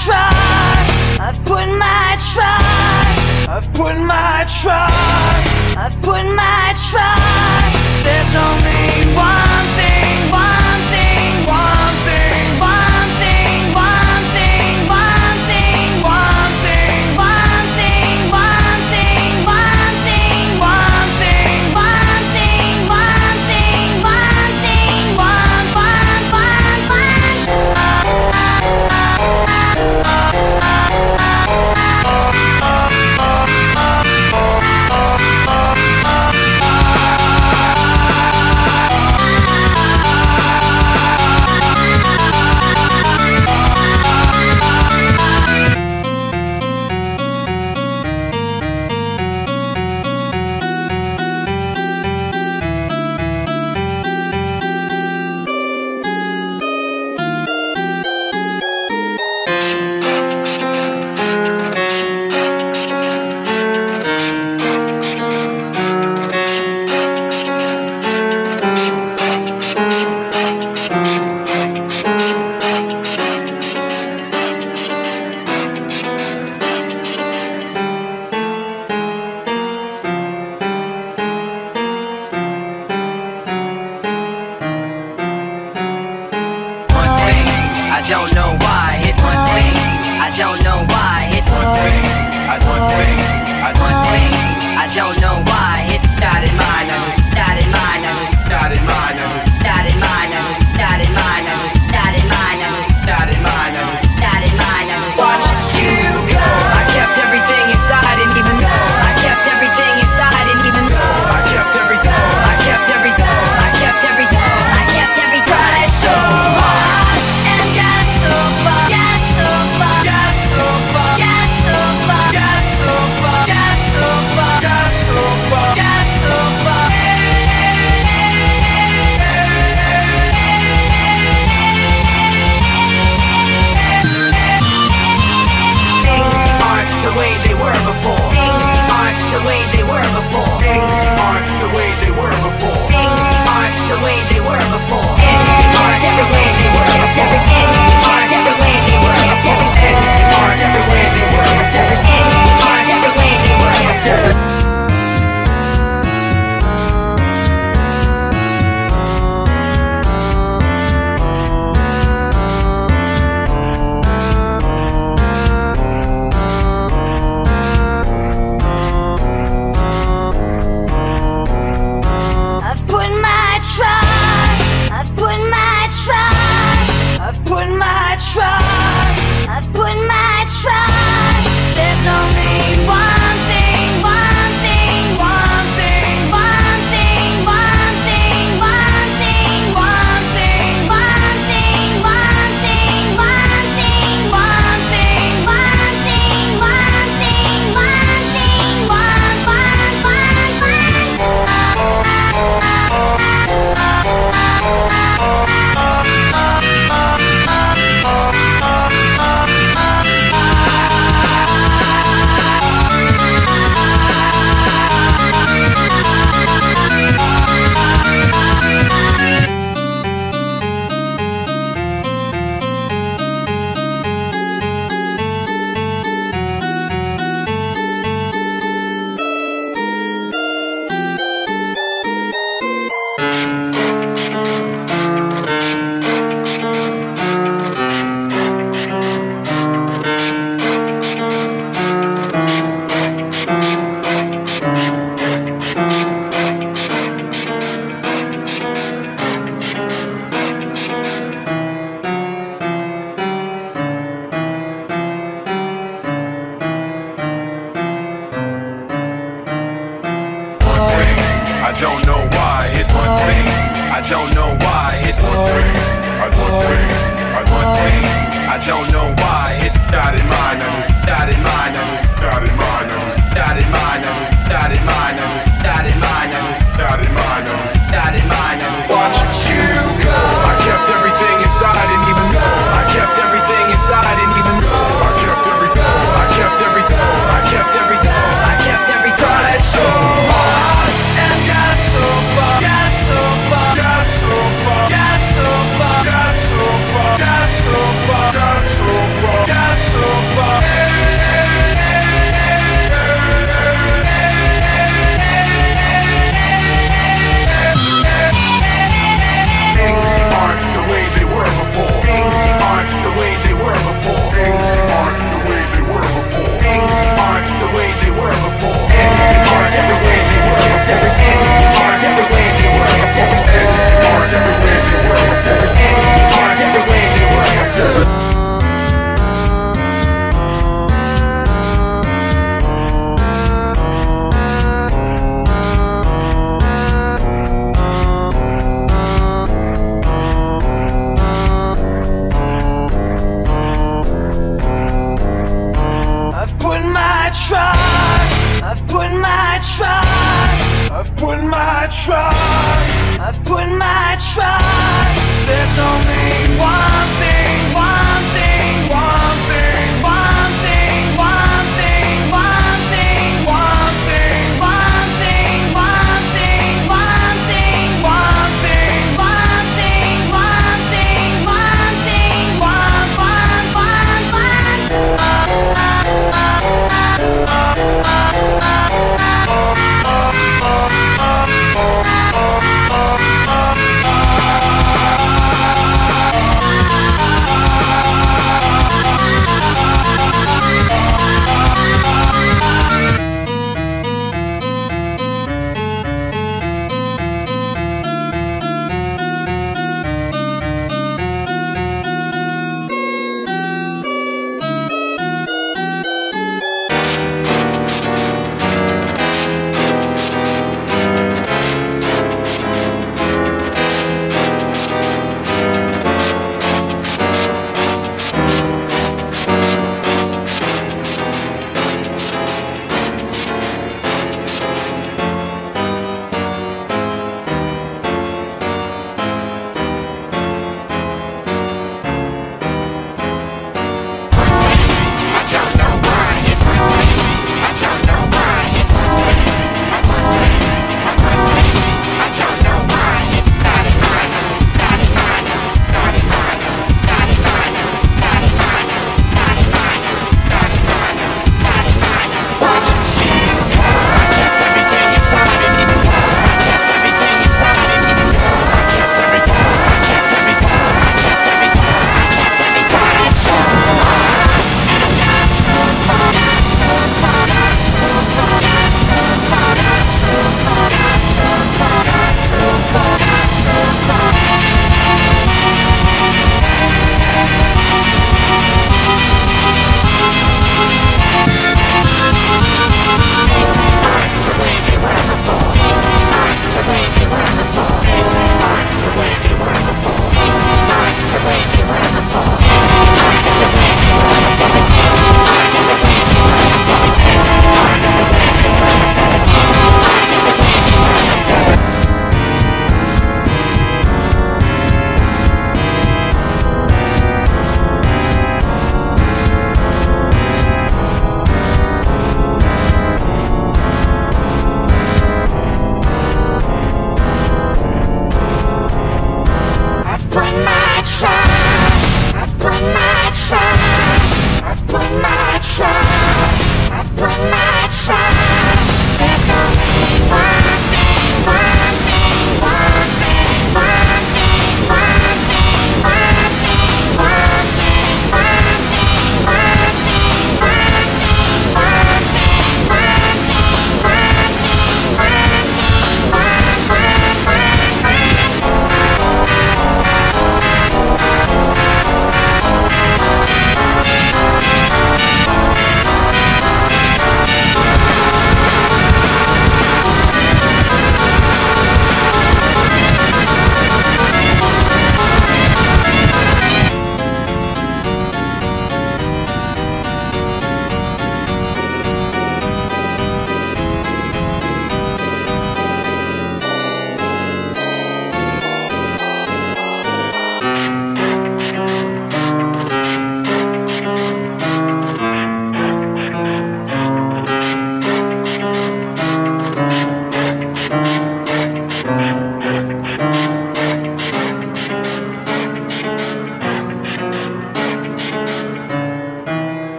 trust. I've put my trust. I've put my trust. I've put my trust. There's only one thing. One don't know why. It's one thing. I don't know why. It's one thing. I one thing. I one thing. I don't know why. It's not in mine. I'm just not in mine. I'm just not in mine. I'm trust. I've put my trust. There's only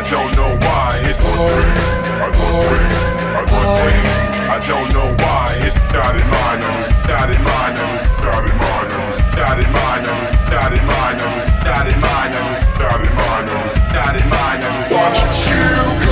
I don't know why it went free. I went free. I went free. I don't know why it started mine. I was started mine. I was started mine. I was started mine. I was started mine. I was started mine. I was started mine. I was started mine. I was watching you.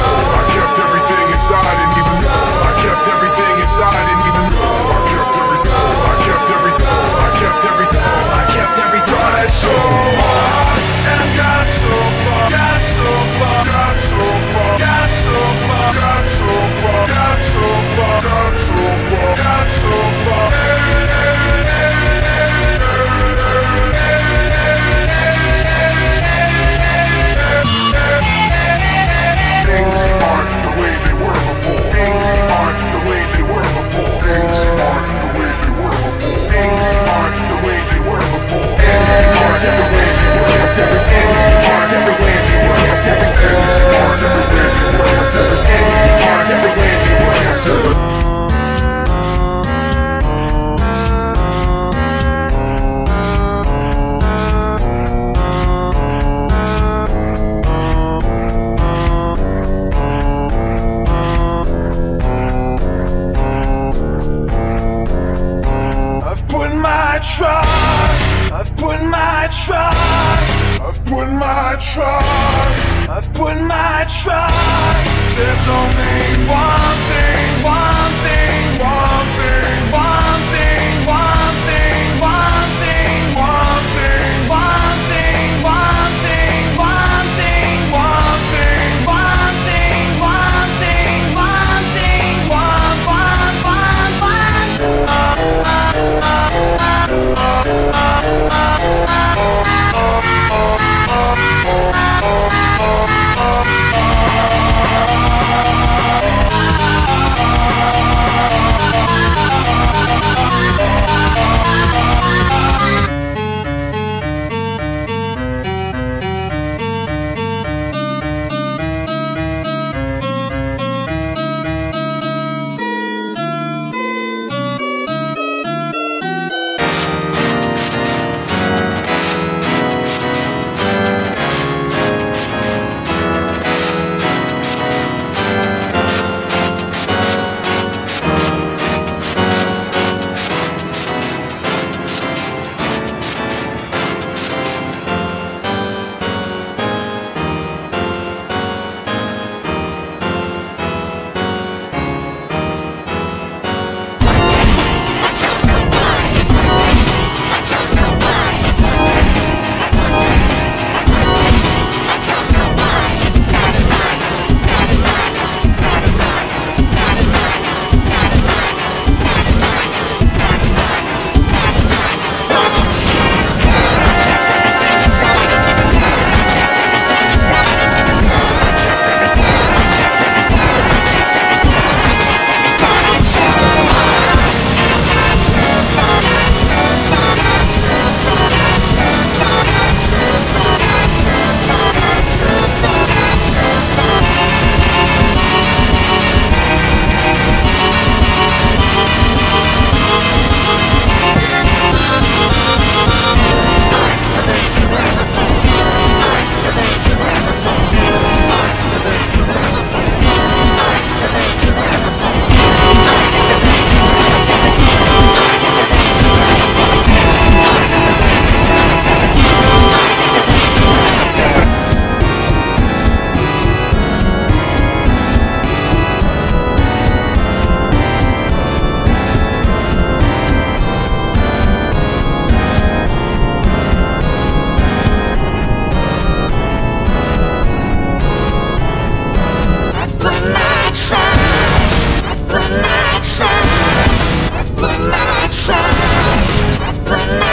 But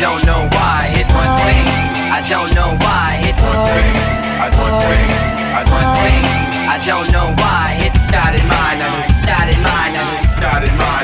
don't know why it's one thing. I don't know why it's one thing. I one thing. I one thing. I don't know why it's not in mine. I just in mine. I just in mine.